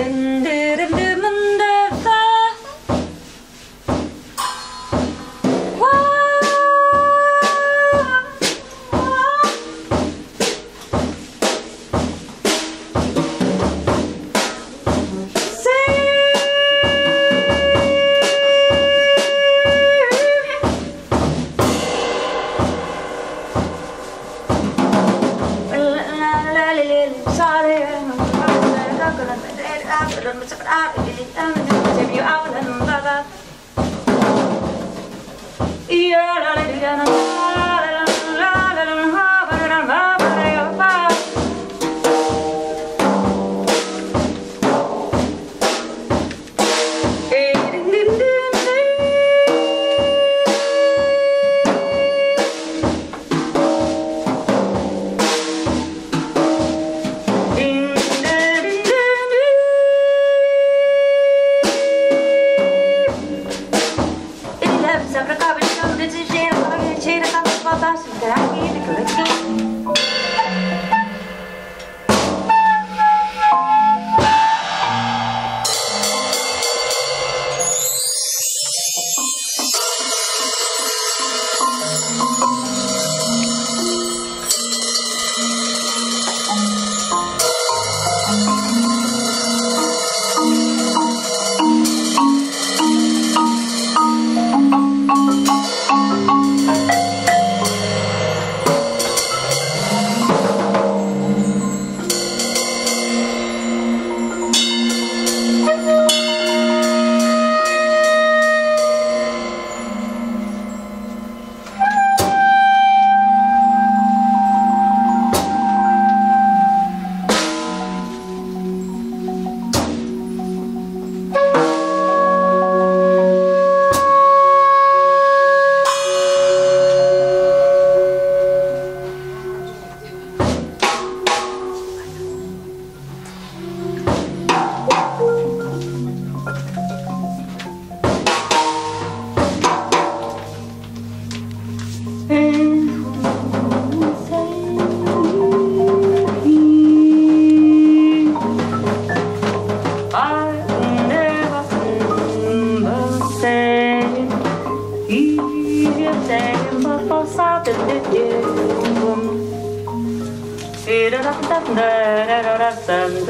Bye.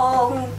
Oh.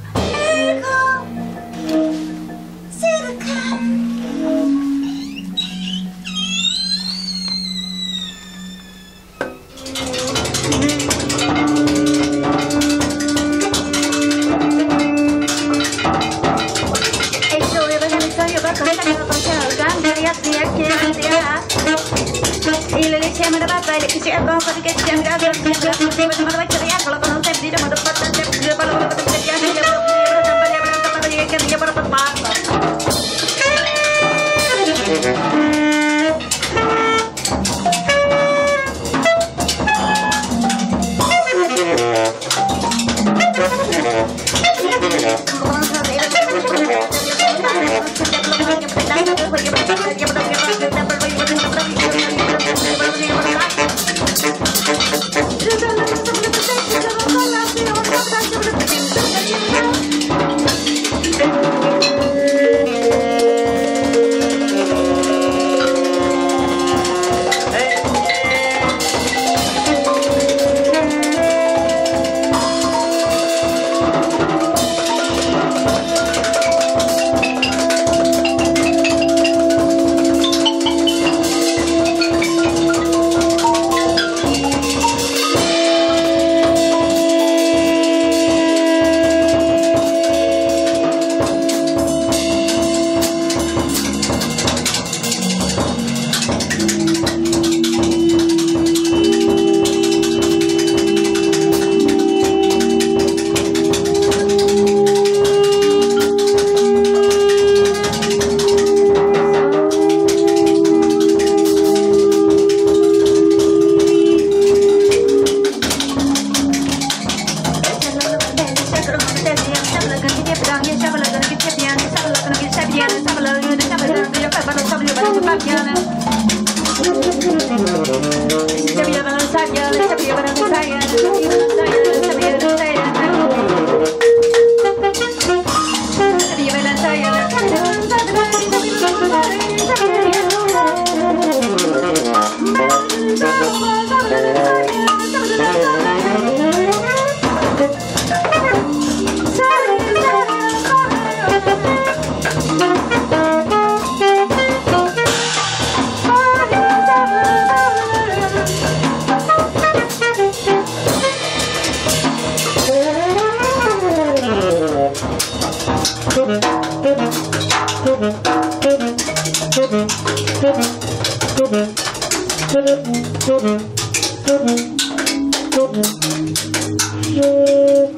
Thank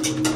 you.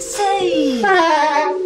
Say.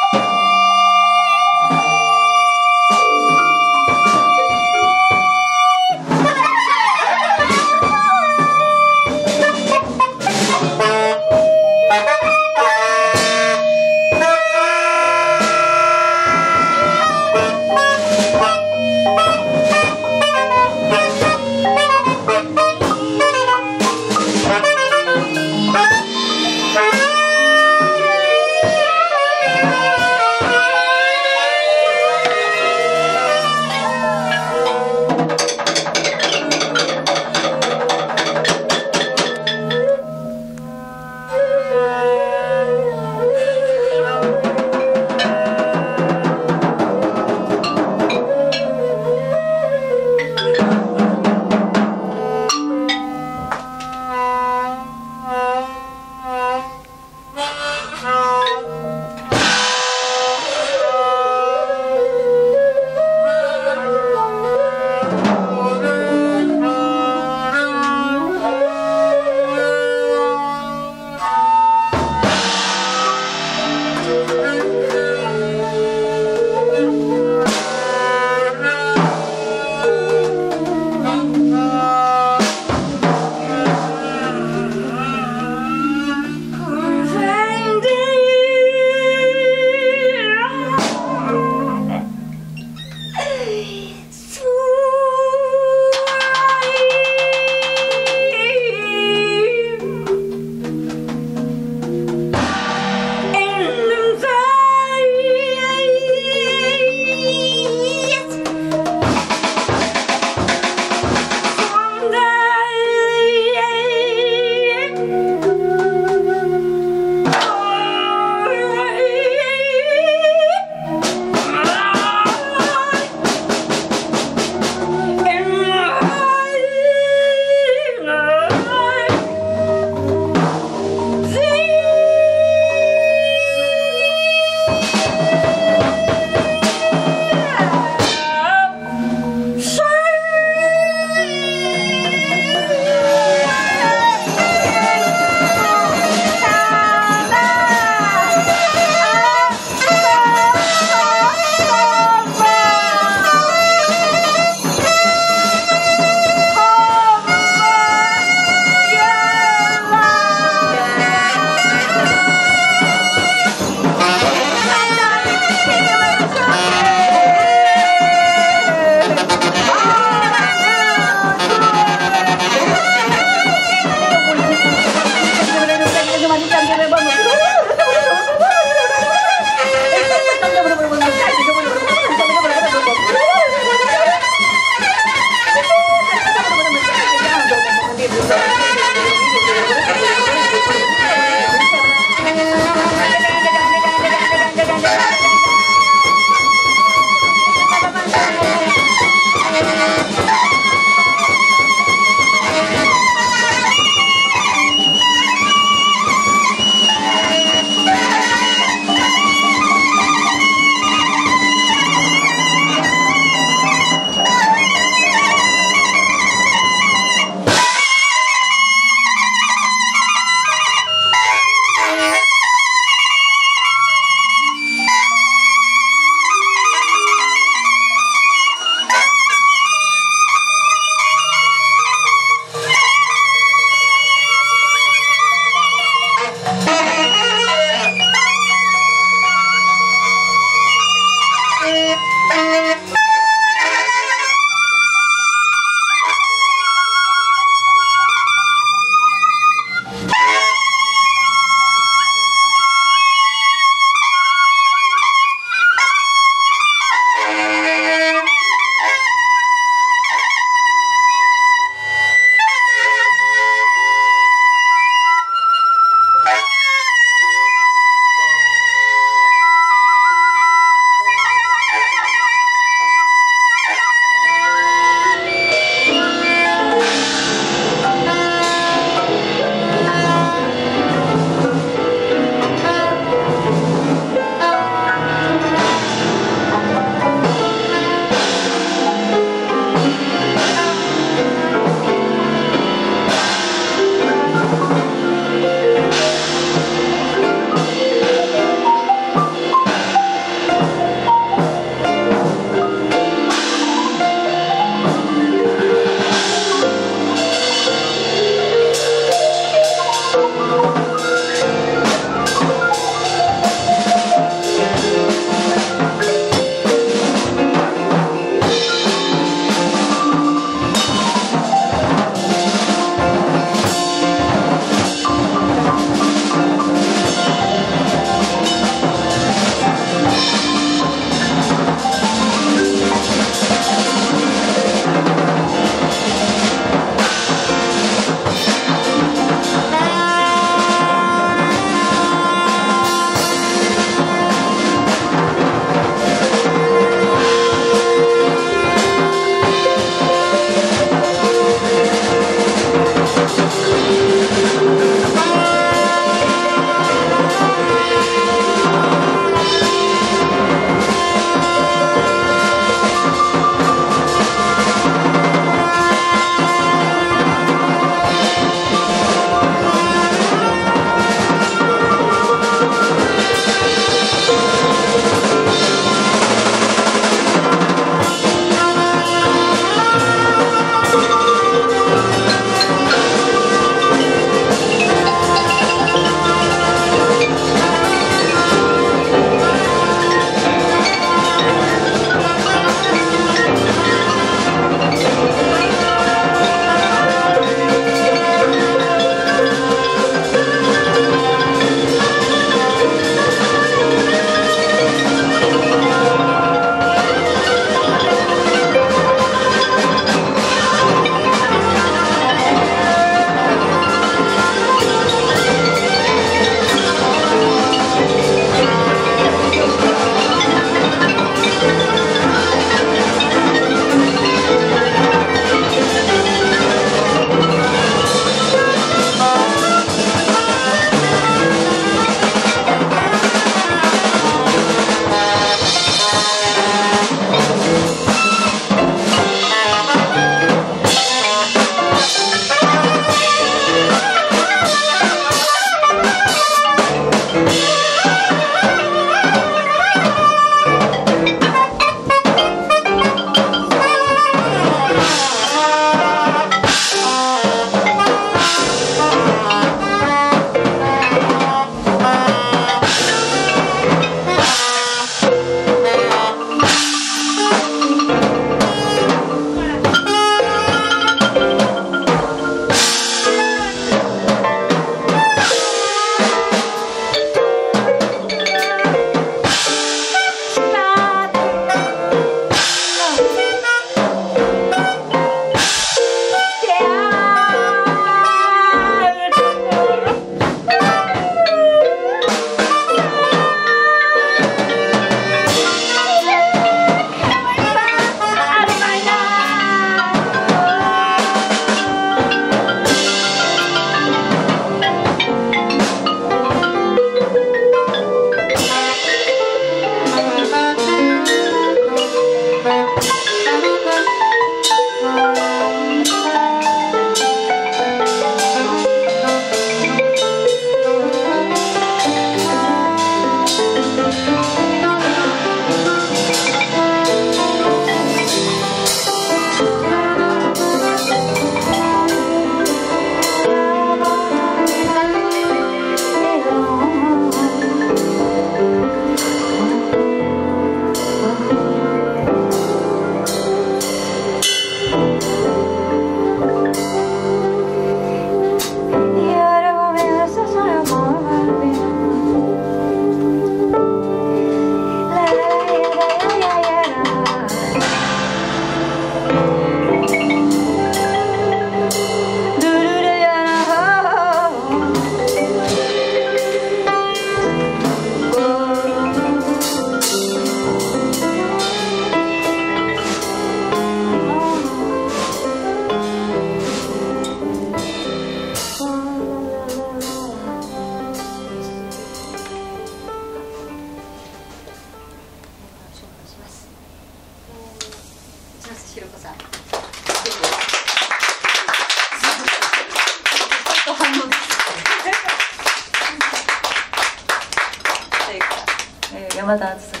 山田敦さ。ん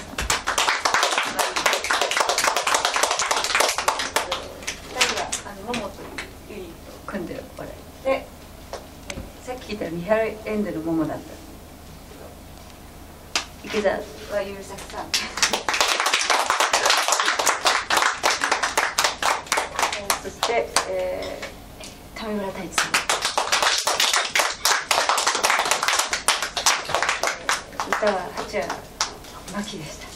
二人はあの桃というユニットを組んでるこれで、えーさっき聞いたらミハルエンドの桃だった池澤優作さん。え ーそして、えー、上村太一さん。歌は八谷マキでした。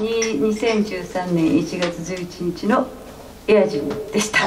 えー、2013年1月11日のエアジュンでした。